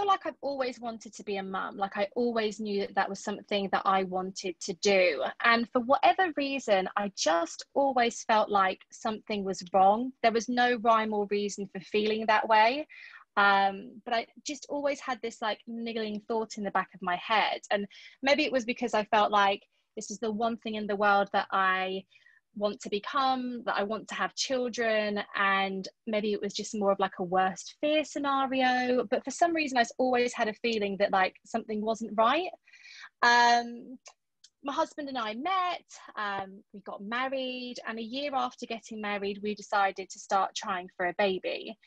feel like I've always wanted to be a mum. Like I always knew that that was something that I wanted to do. And for whatever reason, I just always felt like something was wrong. There was no rhyme or reason for feeling that way. Um, but I just always had this like niggling thought in the back of my head. And maybe it was because I felt like this is the one thing in the world that I want to become, that I want to have children, and maybe it was just more of like a worst fear scenario. But for some reason, I always had a feeling that like something wasn't right. Um, my husband and I met, um, we got married, and a year after getting married, we decided to start trying for a baby.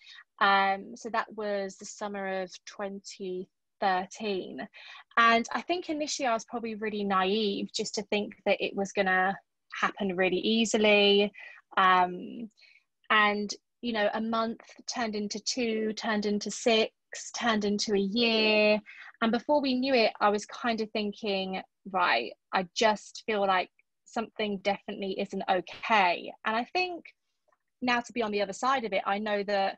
Um, so that was the summer of 2013. And I think initially I was probably really naive just to think that it was going to happen really easily. Um, and, you know, a month turned into two, turned into six, turned into a year. And before we knew it, I was kind of thinking, right, I just feel like something definitely isn't okay. And I think now to be on the other side of it, I know that,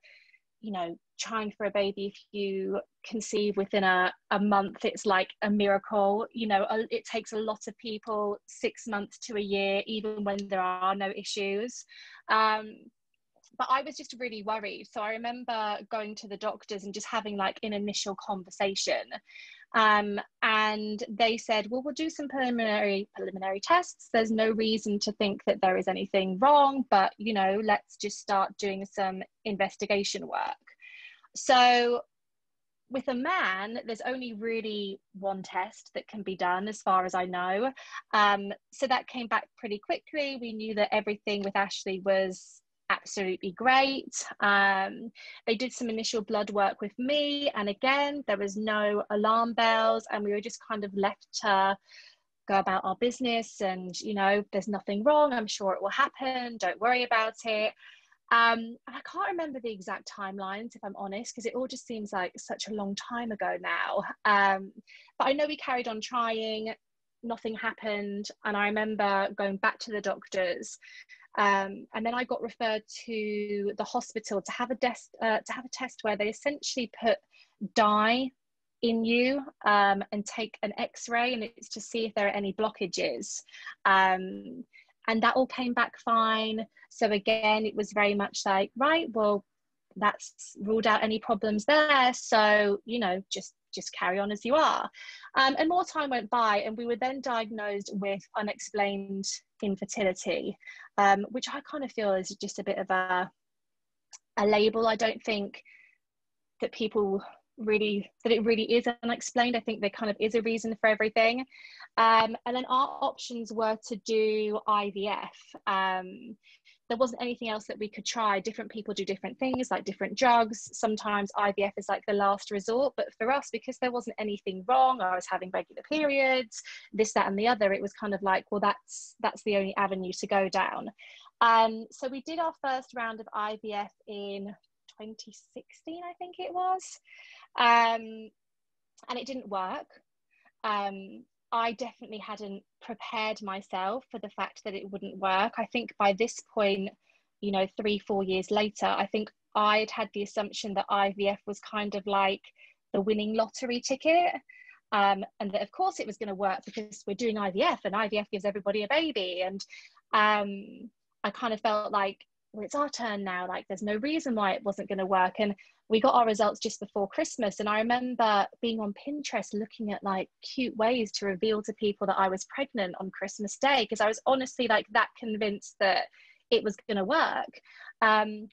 you know, trying for a baby if you conceive within a, a month it's like a miracle you know it takes a lot of people six months to a year even when there are no issues um, but I was just really worried. So I remember going to the doctors and just having like an initial conversation. Um, and they said, well, we'll do some preliminary preliminary tests. There's no reason to think that there is anything wrong, but you know, let's just start doing some investigation work. So with a man, there's only really one test that can be done, as far as I know. Um, so that came back pretty quickly. We knew that everything with Ashley was absolutely great. Um, they did some initial blood work with me, and again, there was no alarm bells, and we were just kind of left to go about our business. And you know, there's nothing wrong. I'm sure it will happen. Don't worry about it. Um, I can't remember the exact timelines, if I'm honest, because it all just seems like such a long time ago now. Um, but I know we carried on trying, nothing happened. And I remember going back to the doctors. Um, and then I got referred to the hospital to have a, des- uh, to have a test where they essentially put dye in you um, and take an x-ray and it's to see if there are any blockages um, and that all came back fine. So again it was very much like right well that's ruled out any problems there. So you know just just carry on as you are. Um, and more time went by and we were then diagnosed with unexplained infertility um, which i kind of feel is just a bit of a a label. I don't think that people really that it really is unexplained. I think there kind of is a reason for everything um, and then our options were to do ivf um, there wasn't anything else that we could try. Different people do different things like different drugs. Sometimes ivf is like the last resort but for us because there wasn't anything wrong i was having regular periods this that and the other it was kind of like well that's that's the only avenue to go down. Um, so we did our first round of ivf in 2016 i think it was. Um, and it didn't work. Um, I definitely hadn't prepared myself for the fact that it wouldn't work. I think by this point, you know, three, four years later, I think I'd had the assumption that IVF was kind of like the winning lottery ticket. Um, and that, of course, it was going to work because we're doing IVF and IVF gives everybody a baby. And um, I kind of felt like, well, it's our turn now. Like, there's no reason why it wasn't going to work. And we got our results just before Christmas. And I remember being on Pinterest looking at like cute ways to reveal to people that I was pregnant on Christmas Day because I was honestly like that convinced that it was going to work. Um,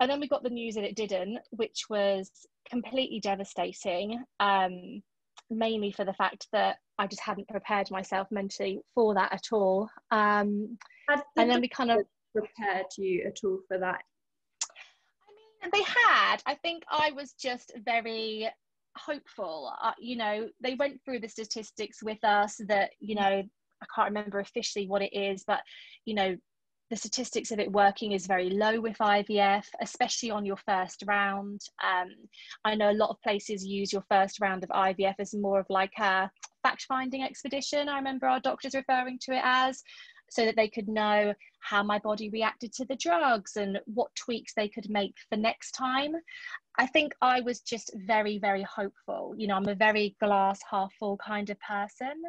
and then we got the news that it didn't, which was completely devastating, um, mainly for the fact that I just hadn't prepared myself mentally for that at all. Um, and then we kind of prepared you at all for that they had. I think I was just very hopeful. Uh, you know, they went through the statistics with us that, you know, I can't remember officially what it is, but, you know, the statistics of it working is very low with IVF, especially on your first round. Um, I know a lot of places use your first round of IVF as more of like a fact finding expedition. I remember our doctors referring to it as. So that they could know how my body reacted to the drugs and what tweaks they could make for next time. I think I was just very, very hopeful. You know, I'm a very glass half full kind of person.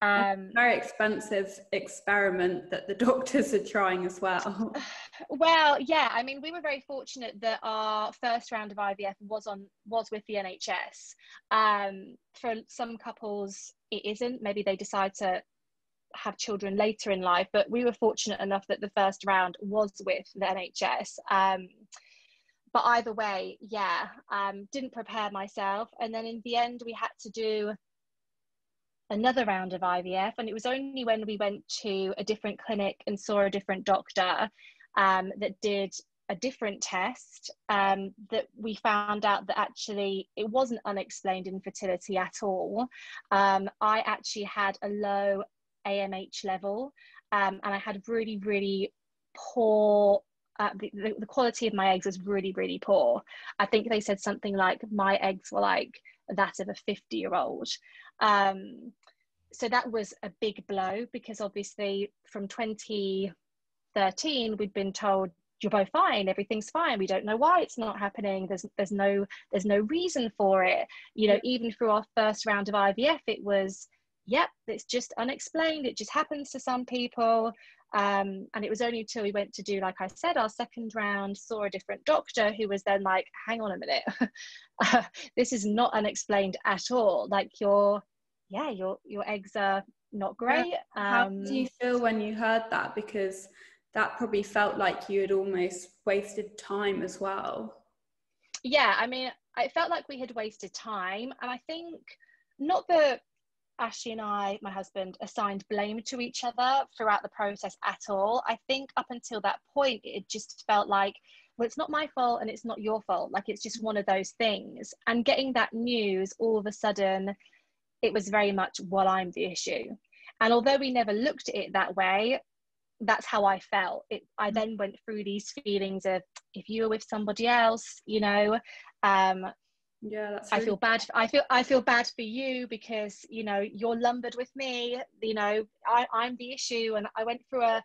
Um, very expensive experiment that the doctors are trying as well. Well, yeah, I mean, we were very fortunate that our first round of IVF was on was with the NHS. Um, for some couples, it isn't. Maybe they decide to have children later in life, but we were fortunate enough that the first round was with the NHS. Um, but either way, yeah, um, didn't prepare myself. And then in the end, we had to do another round of IVF. And it was only when we went to a different clinic and saw a different doctor um, that did a different test um, that we found out that actually it wasn't unexplained infertility at all. Um, I actually had a low AMH level um, and I had really, really poor uh, the, the, quality of my eggs was really, really poor. I think they said something like my eggs were like that of a 50 year old. Um, so that was a big blow because obviously from 2013 we'd been told you're both fine everything's fine we don't know why it's not happening there's there's no there's no reason for it you know even through our first round of ivf it was yep it's just unexplained it just happens to some people um, and it was only until we went to do, like I said, our second round, saw a different doctor who was then like, hang on a minute, uh, this is not unexplained at all. Like your, yeah, your your eggs are not great. How um, do you feel when you heard that? Because that probably felt like you had almost wasted time as well. Yeah, I mean, it felt like we had wasted time, and I think not that Ashley and I, my husband, assigned blame to each other throughout the process at all. I think up until that point, it just felt like, well, it's not my fault and it's not your fault. Like it's just one of those things. And getting that news all of a sudden, it was very much, well, I'm the issue. And although we never looked at it that way, that's how I felt. It, I mm. then went through these feelings of if you were with somebody else, you know, um, yeah that's really i feel bad i feel i feel bad for you because you know you're lumbered with me you know I, i'm the issue and i went through a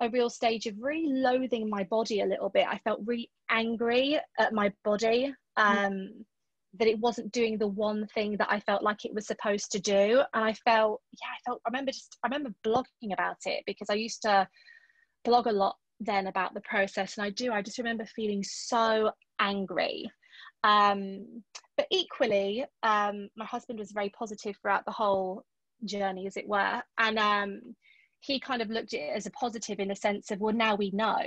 a real stage of really loathing my body a little bit i felt really angry at my body mm. um mm. that it wasn't doing the one thing that i felt like it was supposed to do and i felt yeah i felt i remember just i remember blogging about it because i used to blog a lot then about the process and i do i just remember feeling so angry um, but equally, um, my husband was very positive throughout the whole journey, as it were. And um, he kind of looked at it as a positive in the sense of, well, now we know.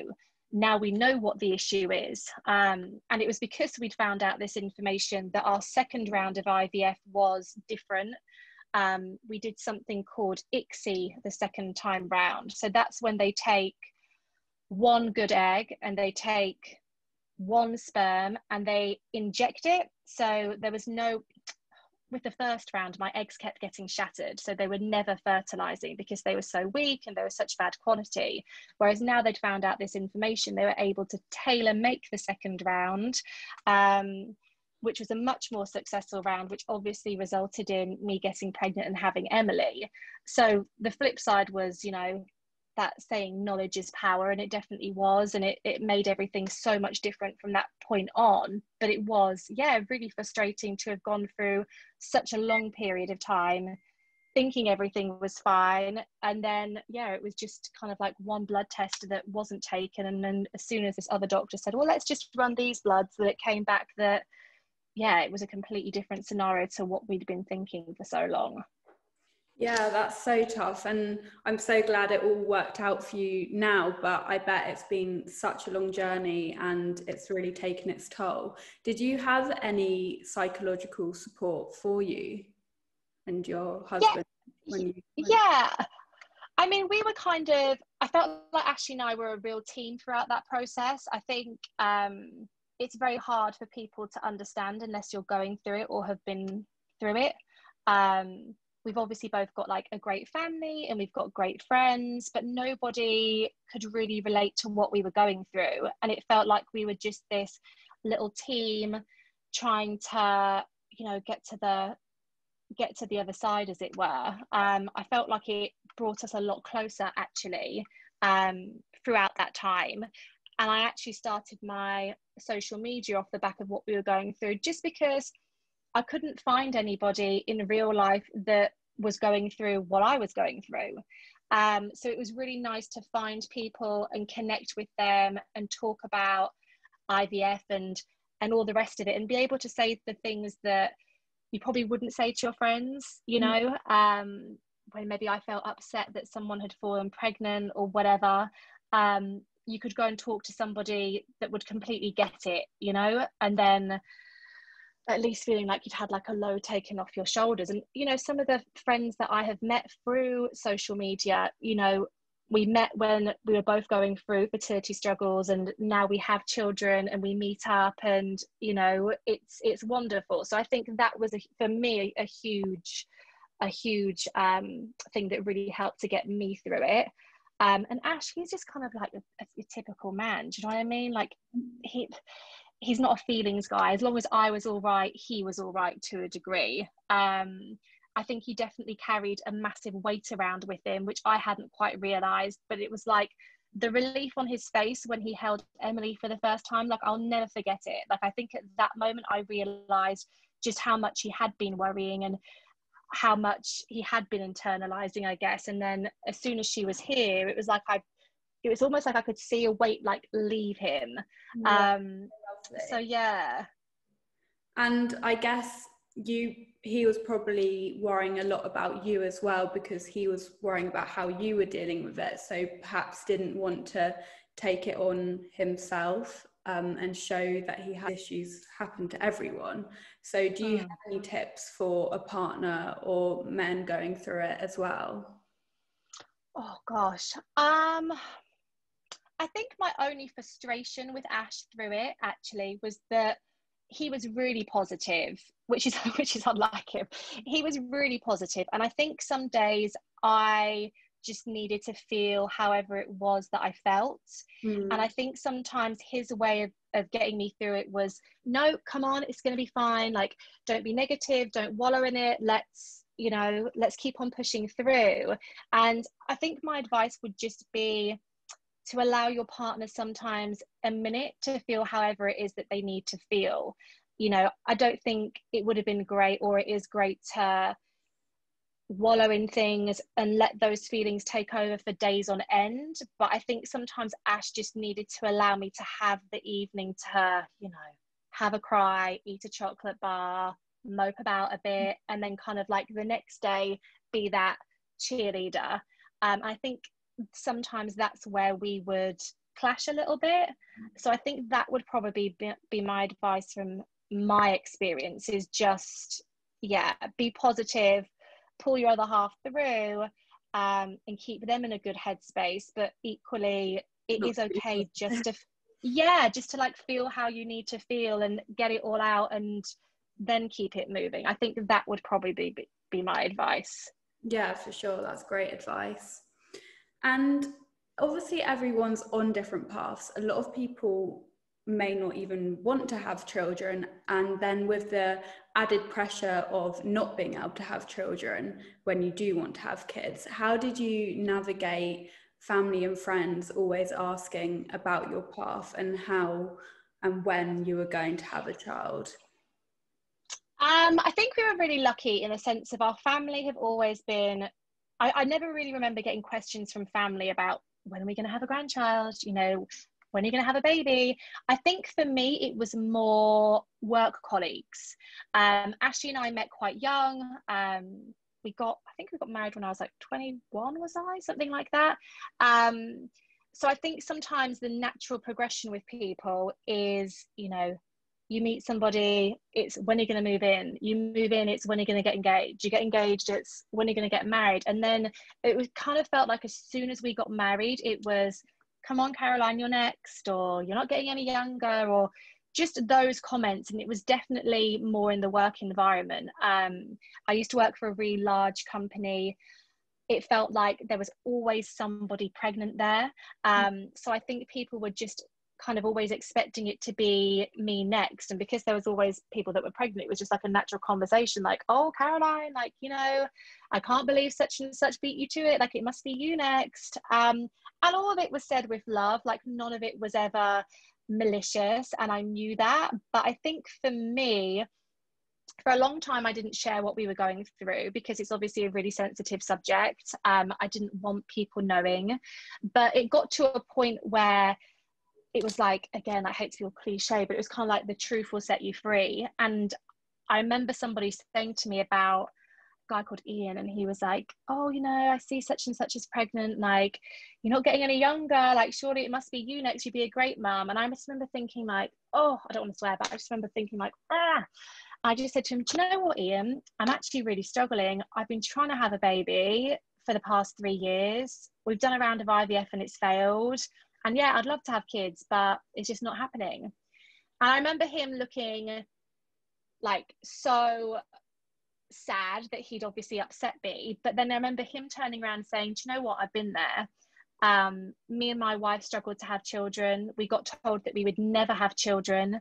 Now we know what the issue is. Um, and it was because we'd found out this information that our second round of IVF was different. Um, we did something called ICSI the second time round. So that's when they take one good egg and they take one sperm and they inject it. So there was no, with the first round, my eggs kept getting shattered. So they were never fertilizing because they were so weak and they were such bad quality. Whereas now they'd found out this information, they were able to tailor make the second round. Um, which was a much more successful round, which obviously resulted in me getting pregnant and having Emily. So the flip side was, you know, that saying knowledge is power and it definitely was and it, it made everything so much different from that point on. But it was yeah really frustrating to have gone through such a long period of time thinking everything was fine and then yeah it was just kind of like one blood test that wasn't taken and then as soon as this other doctor said well let's just run these bloods that it came back that yeah it was a completely different scenario to what we'd been thinking for so long yeah, that's so tough. And I'm so glad it all worked out for you now, but I bet it's been such a long journey and it's really taken its toll. Did you have any psychological support for you and your husband? Yeah. You, yeah. I mean, we were kind of, I felt like Ashley and I were a real team throughout that process. I think um, it's very hard for people to understand unless you're going through it or have been through it. Um, we've obviously both got like a great family and we've got great friends, but nobody could really relate to what we were going through. And it felt like we were just this little team trying to, you know, get to the get to the other side as it were um, i felt like it brought us a lot closer actually um, throughout that time. And I actually started my social media off the back of what we were going through, just because I couldn't find anybody in real life that was going through what I was going through. Um, so it was really nice to find people and connect with them and talk about IVF and and all the rest of it, and be able to say the things that you probably wouldn't say to your friends. You mm. know, um, when maybe I felt upset that someone had fallen pregnant or whatever. Um, you could go and talk to somebody that would completely get it, you know, and then at least feeling like you'd had like a load taken off your shoulders. And, you know, some of the friends that I have met through social media, you know, we met when we were both going through fertility struggles and now we have children and we meet up and you know it's it's wonderful so i think that was a, for me a, a huge a huge um, thing that really helped to get me through it um, and Ash, he's just kind of like a, a, typical man. Do you know what I mean? Like he, he's not a feelings guy. As long as I was all right, he was all right to a degree. Um, I think he definitely carried a massive weight around with him, which I hadn't quite realised. But it was like the relief on his face when he held Emily for the first time. Like I'll never forget it. Like I think at that moment I realised just how much he had been worrying and how much he had been internalizing, I guess. And then as soon as she was here, it was like I, it was almost like I could see a weight like leave him. Yeah, um, so yeah. And I guess you, he was probably worrying a lot about you as well because he was worrying about how you were dealing with it. So perhaps didn't want to take it on himself um, and show that he has issues happen to everyone. So, do you mm. have any tips for a partner or men going through it as well? Oh gosh, um, I think my only frustration with Ash through it actually was that he was really positive, which is which is unlike him. He was really positive, and I think some days I just needed to feel however it was that I felt. Mm. And I think sometimes his way of, of getting me through it was no, come on, it's going to be fine. Like, don't be negative, don't wallow in it. Let's, you know, let's keep on pushing through. And I think my advice would just be to allow your partner sometimes a minute to feel however it is that they need to feel. You know, I don't think it would have been great or it is great to wallow in things and let those feelings take over for days on end. But I think sometimes Ash just needed to allow me to have the evening to, you know, have a cry, eat a chocolate bar, mope about a bit, and then kind of like the next day be that cheerleader. Um, I think sometimes that's where we would clash a little bit. So I think that would probably be, be my advice from my experience is just, yeah, be positive pull your other half through um, and keep them in a good headspace. But equally, it is okay just to, yeah, just to like feel how you need to feel and get it all out and then keep it moving. I think that would probably be, be my advice. Yeah, for sure. That's great advice. And obviously, everyone's on different paths. A lot of people may not even want to have children and then with the added pressure of not being able to have children when you do want to have kids how did you navigate family and friends always asking about your path and how and when you were going to have a child um, I think we were really lucky in the sense of our family have always been. I, I never really remember getting questions from family about when are we going to have a grandchild? You know, when are you going to have a baby? I think for me, it was more work colleagues. Um, Ashley and I met quite young. Um, we got, I think we got married when I was like 21, was I? Something like that. Um, so I think sometimes the natural progression with people is, you know, you meet somebody, it's when you're going to move in. You move in, it's when you're going to get engaged. You get engaged, it's when you're going to get married. And then it was kind of felt like as soon as we got married, it was come on caroline you're next or you're not getting any younger or just those comments and it was definitely more in the work environment um, i used to work for a really large company it felt like there was always somebody pregnant there um, so i think people were just kind of always expecting it to be me next. And because there was always people that were pregnant it was just like a natural conversation like oh caroline like you know i can't believe such and such beat you to it. Like it must be you next. Um and all of it was said with love like none of it was ever malicious and i knew that. But i think for me for a long time i didn't share what we were going through because it's obviously a really sensitive subject. Um, i didn't want people knowing. But it got to a point where it was like again i hate to feel cliche but it was kind of like the truth will set you free. And i remember somebody saying to me about a guy called ian and he was like oh you know i see such and such is pregnant like you're not getting any younger like surely it must be you next you'd be a great mom and i just remember thinking like oh i don't want to swear but i just remember thinking like ah. I just said to him do you know what ian? I'm actually really struggling. I've been trying to have a baby for the past three years. We've done a round of ivf and it's failed and yeah i'd love to have kids but it's just not happening. And i remember him looking like so sad that he'd obviously upset me. But then i remember him turning around saying do you know what? I've been there. Um, me and my wife struggled to have children. We got told that we would never have children.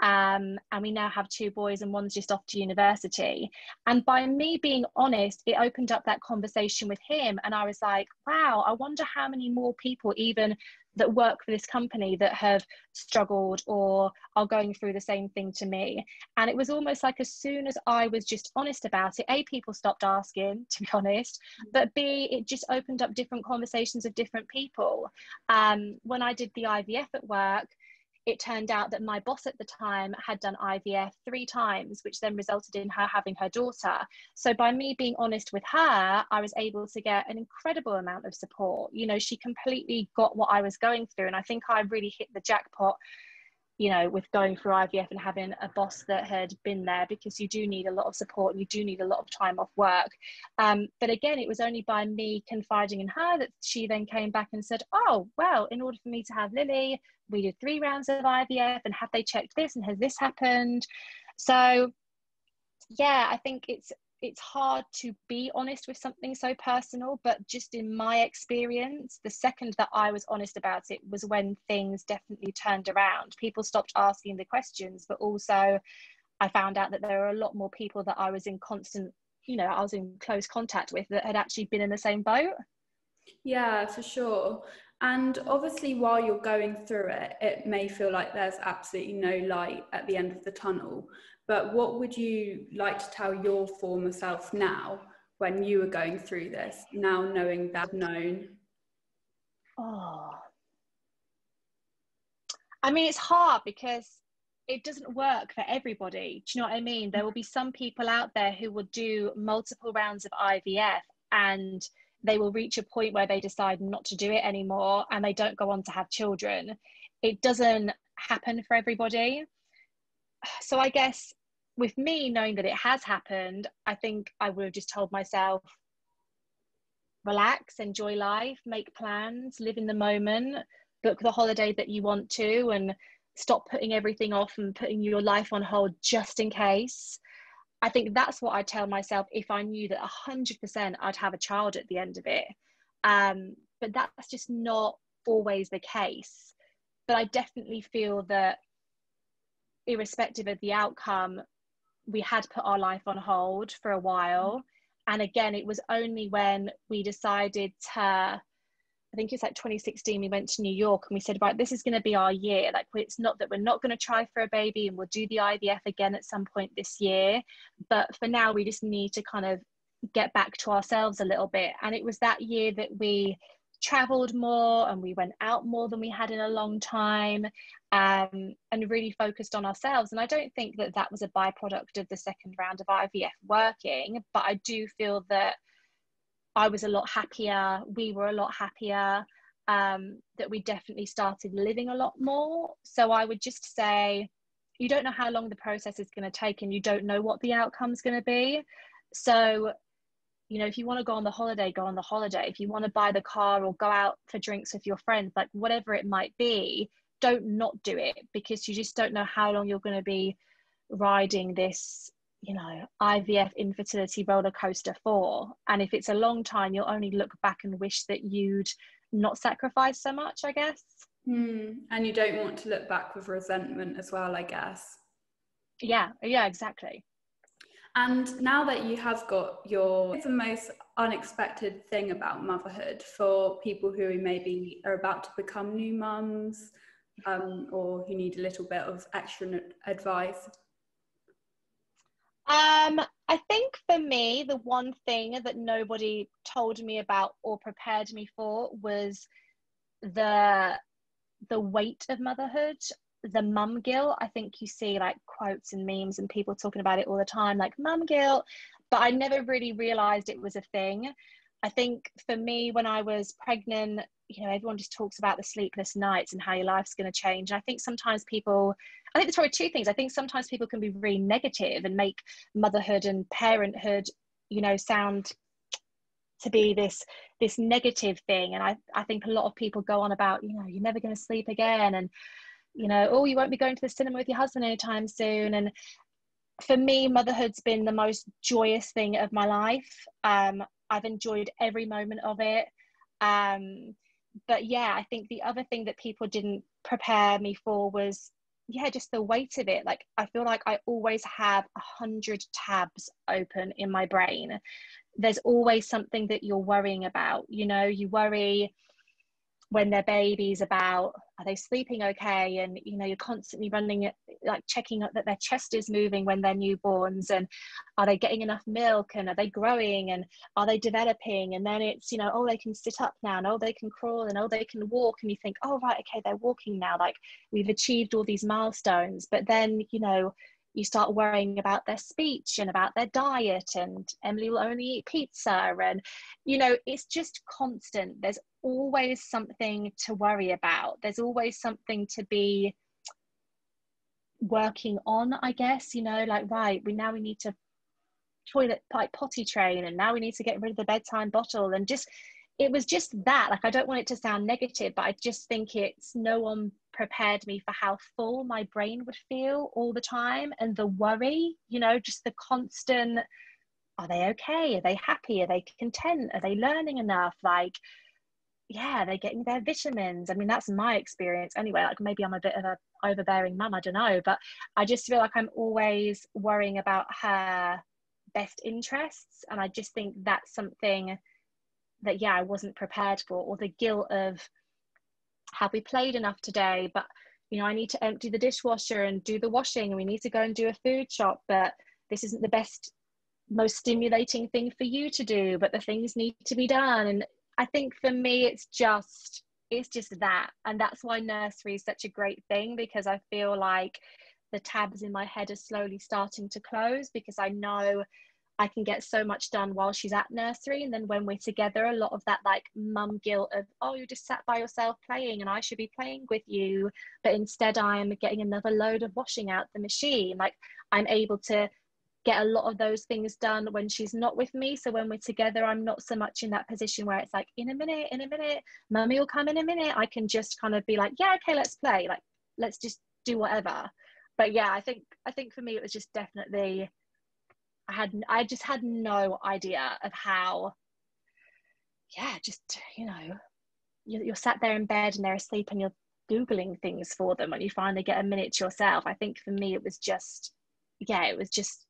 Um, and we now have two boys and one's just off to university. And by me being honest it opened up that conversation with him. And i was like wow i wonder how many more people even that work for this company that have struggled or are going through the same thing to me. And it was almost like as soon as I was just honest about it, A, people stopped asking, to be honest, but B, it just opened up different conversations of different people. Um, when I did the IVF at work, it turned out that my boss at the time had done IVF three times, which then resulted in her having her daughter. So, by me being honest with her, I was able to get an incredible amount of support. You know, she completely got what I was going through. And I think I really hit the jackpot you know, with going through IVF and having a boss that had been there because you do need a lot of support and you do need a lot of time off work. Um, but again, it was only by me confiding in her that she then came back and said, Oh, well, in order for me to have Lily, we did three rounds of IVF and have they checked this and has this happened? So, yeah, I think it's it's hard to be honest with something so personal but just in my experience the second that i was honest about it was when things definitely turned around. People stopped asking the questions but also i found out that there were a lot more people that i was in constant you know i was in close contact with that had actually been in the same boat. Yeah for sure and obviously while you're going through it it may feel like there's absolutely no light at the end of the tunnel but what would you like to tell your former self now when you were going through this, now knowing that known? Oh. I mean, it's hard because it doesn't work for everybody. Do you know what I mean? There will be some people out there who will do multiple rounds of IVF and they will reach a point where they decide not to do it anymore and they don't go on to have children. It doesn't happen for everybody. So I guess with me knowing that it has happened, I think I would have just told myself, relax, enjoy life, make plans, live in the moment, book the holiday that you want to, and stop putting everything off and putting your life on hold just in case. I think that's what I'd tell myself if I knew that 100% I'd have a child at the end of it. Um, but that's just not always the case. But I definitely feel that, irrespective of the outcome, we had put our life on hold for a while. And again, it was only when we decided to, I think it's like 2016, we went to New York and we said, right, this is going to be our year. Like, it's not that we're not going to try for a baby and we'll do the IVF again at some point this year. But for now, we just need to kind of get back to ourselves a little bit. And it was that year that we traveled more and we went out more than we had in a long time um, and really focused on ourselves. And I don't think that that was a byproduct of the second round of IVF working, but I do feel that I was a lot happier, we were a lot happier, um, that we definitely started living a lot more. So I would just say, you don't know how long the process is going to take and you don't know what the outcome is going to be. So you know if you want to go on the holiday go on the holiday if you want to buy the car or go out for drinks with your friends like whatever it might be don't not do it because you just don't know how long you're going to be riding this you know ivf infertility roller coaster for. And if it's a long time you'll only look back and wish that you'd not sacrificed so much i guess. Mm. and you don't want to look back with resentment as well i guess. Yeah. Yeah exactly. And now that you have got your the most unexpected thing about motherhood for people who maybe are about to become new mums um, or who need a little bit of extra advice um, I think for me, the one thing that nobody told me about or prepared me for was the the weight of motherhood, the mum guilt. I think you see like quotes and memes and people talking about it all the time, like mum guilt, but I never really realized it was a thing. I think for me, when I was pregnant, you know, everyone just talks about the sleepless nights and how your life's going to change. And I think sometimes people, I think there's probably two things. I think sometimes people can be really negative and make motherhood and parenthood, you know, sound to be this this negative thing. And I, I think a lot of people go on about, you know, you're never going to sleep again, and you know, oh, you won't be going to the cinema with your husband anytime soon. And for me, motherhood's been the most joyous thing of my life. Um, I've enjoyed every moment of it. Um, but yeah, I think the other thing that people didn't prepare me for was yeah, just the weight of it. Like I feel like I always have a hundred tabs open in my brain. There's always something that you're worrying about. You know, you worry when they're babies about are they sleeping okay? And you know you're constantly running like checking that their chest is moving when they're newborns and are they getting enough milk and are they growing and are they developing? And then it's you know oh they can sit up now and oh they can crawl and oh they can walk and you think oh right okay they're walking now. Like we've achieved all these milestones. But then you know you start worrying about their speech and about their diet and emily will only eat pizza and you know it's just constant. There's always something to worry about. There's always something to be working on i guess you know like right we now we need to toilet like potty train and now we need to get rid of the bedtime bottle and just it was just that. Like i don't want it to sound negative but i just think it's no one prepared me for how full my brain would feel all the time and the worry you know just the constant are they okay? Are they happy? Are they content? Are they learning enough? Like yeah they're getting their vitamins. I mean that's my experience anyway. Like maybe i'm a bit of a overbearing mum i don't know but i just feel like i'm always worrying about her best interests and i just think that's something that yeah i wasn't prepared for or the guilt of have we played enough today? But you know i need to empty the dishwasher and do the washing. And we need to go and do a food shop but this isn't the best most stimulating thing for you to do but the things need to be done. And i think for me it's just it's just that. And that's why nursery is such a great thing because i feel like the tabs in my head are slowly starting to close because i know I can get so much done while she's at nursery. And then when we're together, a lot of that like mum guilt of, oh, you're just sat by yourself playing and I should be playing with you. But instead, I am getting another load of washing out the machine. Like I'm able to get a lot of those things done when she's not with me. So when we're together, I'm not so much in that position where it's like, in a minute, in a minute, mummy will come in a minute. I can just kind of be like, yeah, okay, let's play. Like, let's just do whatever. But yeah, I think I think for me it was just definitely I had I just had no idea of how yeah just you know you're, you're sat there in bed and they're asleep and you're googling things for them and you finally get a minute to yourself. I think for me it was just yeah it was just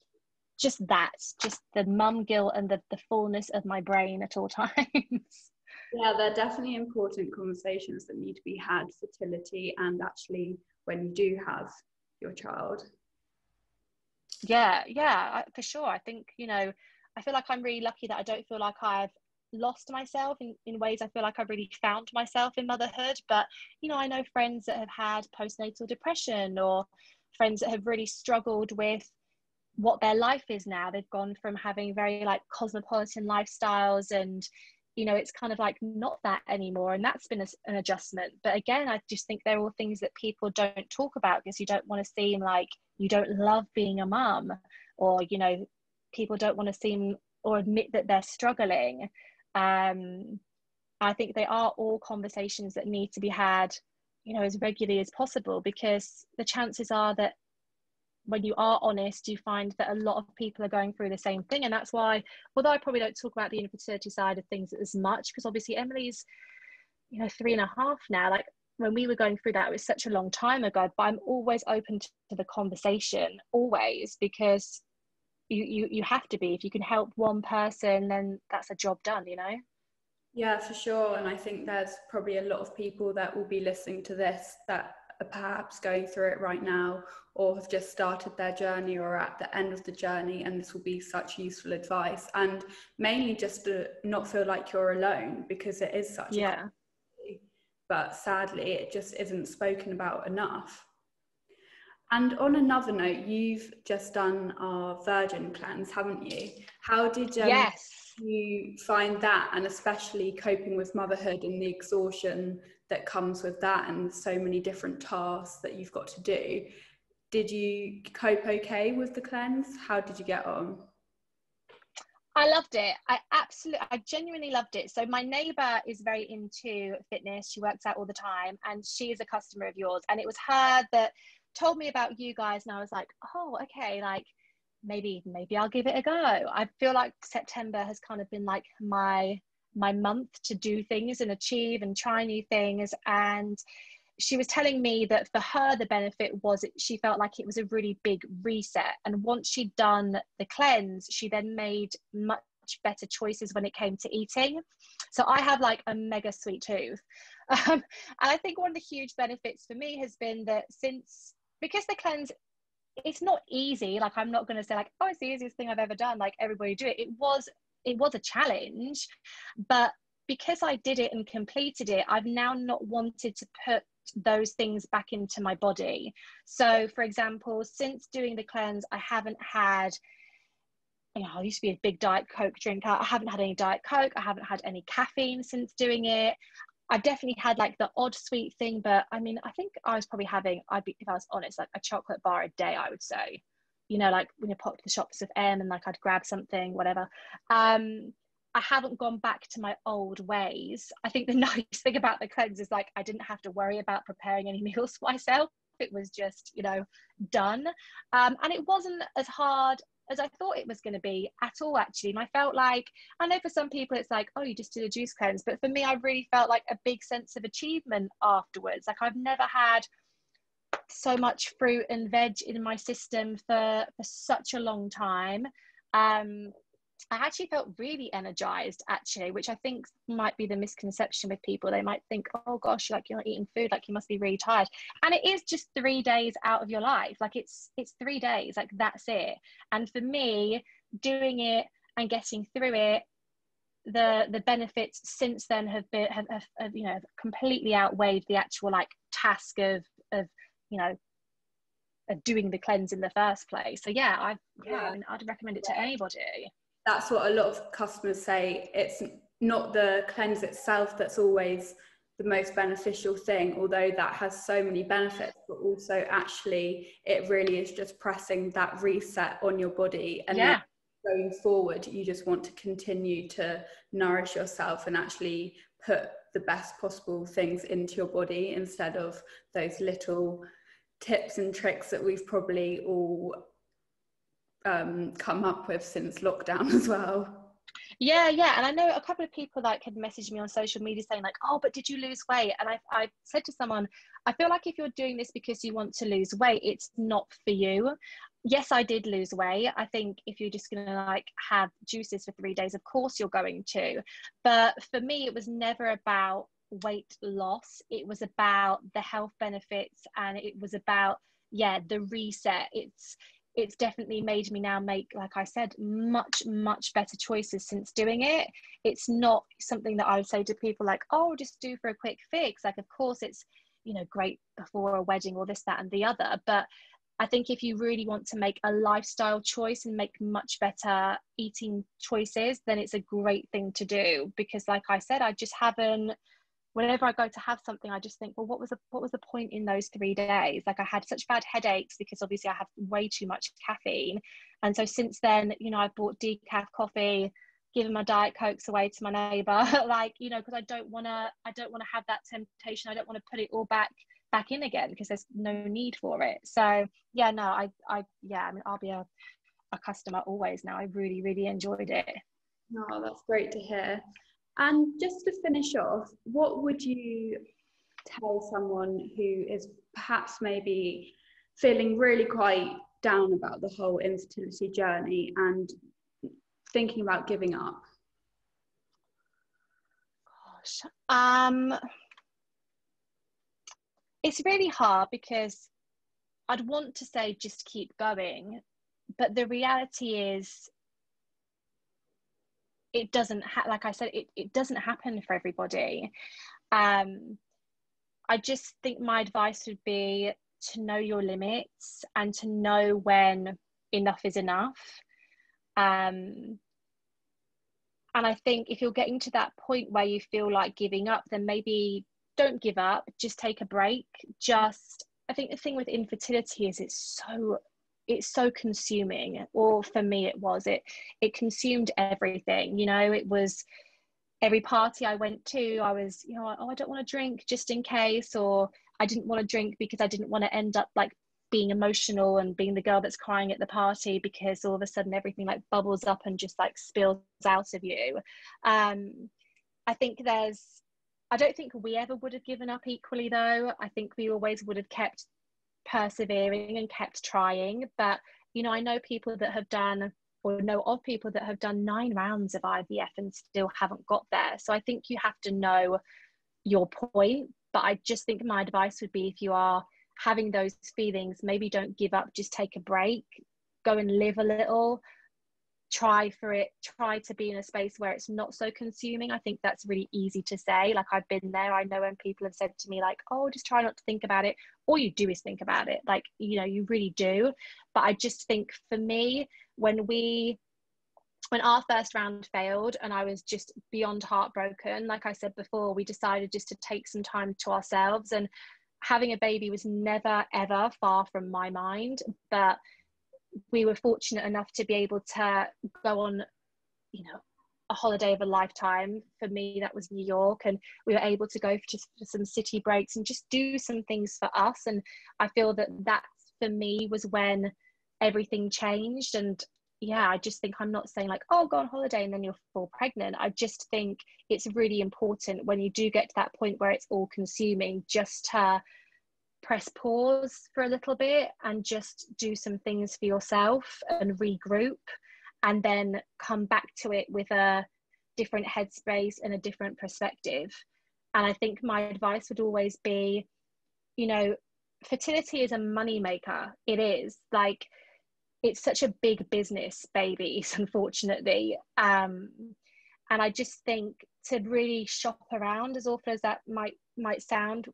just that just the mum guilt and the, the fullness of my brain at all times. Yeah they're definitely important conversations that need to be had fertility and actually when you do have your child yeah yeah for sure i think you know i feel like i'm really lucky that i don't feel like i've lost myself in, in ways i feel like i've really found myself in motherhood but you know i know friends that have had postnatal depression or friends that have really struggled with what their life is now. They've gone from having very like cosmopolitan lifestyles and you know it's kind of like not that anymore and that's been a, an adjustment. But again i just think they're all things that people don't talk about because you don't want to seem like you don't love being a mum or you know people don't want to seem or admit that they're struggling. Um, i think they are all conversations that need to be had you know as regularly as possible because the chances are that when you are honest, you find that a lot of people are going through the same thing. And that's why, although I probably don't talk about the infertility side of things as much, because obviously Emily's, you know, three and a half now, like when we were going through that, it was such a long time ago, but I'm always open to the conversation, always, because you, you, you have to be. If you can help one person, then that's a job done, you know? Yeah, for sure. And I think there's probably a lot of people that will be listening to this that are perhaps going through it right now or have just started their journey or at the end of the journey and this will be such useful advice. And mainly just to not feel like you're alone because it is such yeah. A but sadly it just isn't spoken about enough. And on another note you've just done our virgin cleanse haven't you? How did um, yes. you find that and especially coping with motherhood and the exhaustion that comes with that and so many different tasks that you've got to do did you cope okay with the cleanse how did you get on I loved it. I absolutely, I genuinely loved it. So my neighbor is very into fitness. She works out all the time, and she is a customer of yours. And it was her that told me about you guys, and I was like, oh, okay, like maybe, maybe I'll give it a go. I feel like September has kind of been like my my month to do things and achieve and try new things. And she was telling me that for her the benefit was she felt like it was a really big reset. And once she'd done the cleanse she then made much better choices when it came to eating. So i have like a mega sweet tooth. Um, and i think one of the huge benefits for me has been that since because the cleanse it's not easy. Like i'm not going to say like oh it's the easiest thing i've ever done. Like everybody do it. It was it was a challenge but because i did it and completed it i've now not wanted to put those things back into my body so for example since doing the cleanse i haven't had you know, I used to be a big Diet Coke drinker. I haven't had any Diet Coke. I haven't had any caffeine since doing it. I've definitely had like the odd sweet thing, but I mean, I think I was probably having, I'd be, if I was honest, like a chocolate bar a day, I would say you know, like when you pop to the shops of M and like I'd grab something, whatever. Um, I haven't gone back to my old ways. I think the nice thing about the cleanse is like I didn't have to worry about preparing any meals for myself. It was just, you know, done. Um, and it wasn't as hard as I thought it was going to be at all, actually. And I felt like, I know for some people it's like, oh, you just did a juice cleanse. But for me, I really felt like a big sense of achievement afterwards. Like I've never had so much fruit and veg in my system for, for such a long time. Um, I actually felt really energized, actually, which I think might be the misconception with people. They might think, oh gosh, like you're not eating food, like you must be really tired. And it is just three days out of your life. Like it's it's three days, like that's it. And for me, doing it and getting through it, the the benefits since then have been have, have, have you know completely outweighed the actual like task of of you know doing the cleanse in the first place. So yeah i yeah, I mean, i'd recommend it to anybody. That's what a lot of customers say. It's not the cleanse itself that's always the most beneficial thing although that has so many benefits but also actually it really is just pressing that reset on your body. And yeah. going forward you just want to continue to nourish yourself and actually put the best possible things into your body instead of those little tips and tricks that we've probably all um, come up with since lockdown as well. Yeah, yeah, and I know a couple of people like had messaged me on social media saying like, "Oh, but did you lose weight?" And I, I said to someone, I feel like if you're doing this because you want to lose weight, it's not for you. Yes, I did lose weight. I think if you're just gonna like have juices for three days, of course you're going to. But for me, it was never about weight loss. It was about the health benefits and it was about yeah the reset. It's it's definitely made me now make like i said much much better choices since doing it. It's not something that i would say to people like oh just do for a quick fix. Like of course it's you know great before a wedding or this that and the other but i think if you really want to make a lifestyle choice and make much better eating choices then it's a great thing to do because like i said i just haven't whenever I go to have something, I just think, well, what was the what was the point in those three days? Like I had such bad headaches because obviously I have way too much caffeine, and so since then, you know, I've bought decaf coffee, given my diet cokes away to my neighbour, like you know, because I don't want to, I don't want to have that temptation. I don't want to put it all back back in again because there's no need for it. So yeah, no, I, I, yeah, I mean, I'll be a, a customer always now. I really, really enjoyed it. Oh, that's great to hear. And just to finish off, what would you tell someone who is perhaps maybe feeling really quite down about the whole infertility journey and thinking about giving up? Gosh, um, it's really hard because I'd want to say just keep going, but the reality is it doesn't ha- like I said, it, it doesn't happen for everybody. Um, I just think my advice would be to know your limits and to know when enough is enough. Um, and I think if you're getting to that point where you feel like giving up, then maybe don't give up, just take a break. Just, I think the thing with infertility is it's so it's so consuming. Or for me it was. It it consumed everything you know? It was every party i went to i was you know oh i don't want to drink just in case or i didn't want to drink because i didn't want to end up like being emotional and being the girl that's crying at the party because all of a sudden everything like bubbles up and just like spills out of you. Um i think there's i don't think we ever would have given up equally though. I think we always would have kept persevering and kept trying. But, you know, I know people that have done or know of people that have done nine rounds of IVF and still haven't got there. So I think you have to know your point. But I just think my advice would be if you are having those feelings, maybe don't give up, just take a break, go and live a little, try for it try to be in a space where it's not so consuming. I think that's really easy to say. Like i've been there. I know when people have said to me like oh just try not to think about it. All you do is think about it. Like you know you really do. But i just think for me when we when our first round failed and i was just beyond heartbroken like i said before we decided just to take some time to ourselves. And having a baby was never ever far from my mind. But we were fortunate enough to be able to go on, you know, a holiday of a lifetime. For me, that was New York, and we were able to go for just for some city breaks and just do some things for us. And I feel that that for me was when everything changed. And yeah, I just think I'm not saying like, oh, go on holiday and then you'll fall pregnant. I just think it's really important when you do get to that point where it's all consuming, just to press pause for a little bit and just do some things for yourself and regroup and then come back to it with a different headspace and a different perspective. And i think my advice would always be you know fertility is a money maker. It is. Like it's such a big business babies unfortunately. Um and i just think to really shop around as awful as that might might sound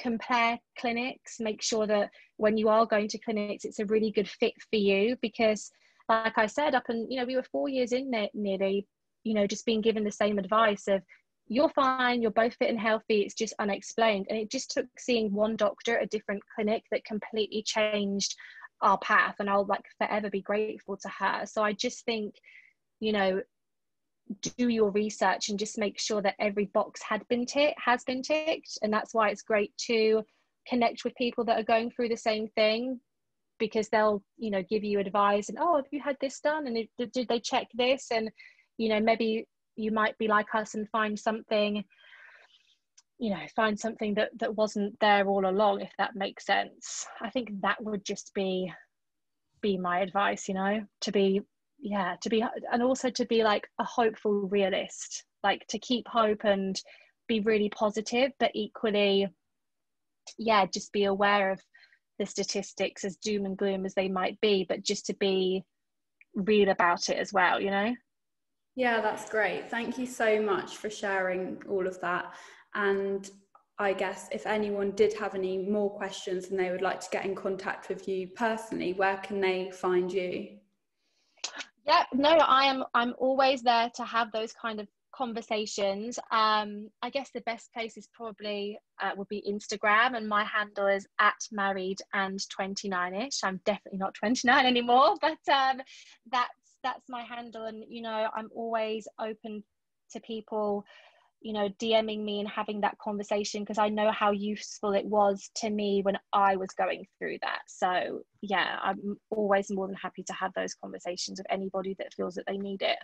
compare clinics make sure that when you are going to clinics it's a really good fit for you because like i said up and you know we were four years in there nearly you know just being given the same advice of you're fine you're both fit and healthy it's just unexplained. And it just took seeing one doctor at a different clinic that completely changed our path and i'll like forever be grateful to her. So i just think you know do your research and just make sure that every box had been ticked has been ticked. And that's why it's great to connect with people that are going through the same thing because they'll you know give you advice and oh have you had this done? And did, did they check this? And you know maybe you might be like us and find something you know find something that that wasn't there all along if that makes sense. I think that would just be be my advice you know to be yeah to be and also to be like a hopeful realist like to keep hope and be really positive but equally yeah just be aware of the statistics as doom and gloom as they might be but just to be real about it as well you know? Yeah that's great. Thank you so much for sharing all of that. And I guess if anyone did have any more questions and they would like to get in contact with you personally, where can they find you? Yeah no i am i'm always there to have those kind of conversations. Um i guess the best place is probably uh, would be instagram and my handle is at married and 29ish i'm definitely not 29 anymore but um that's that's my handle. And you know i'm always open to people you know dming me and having that conversation because i know how useful it was to me when i was going through that. So yeah i'm always more than happy to have those conversations with anybody that feels that they need it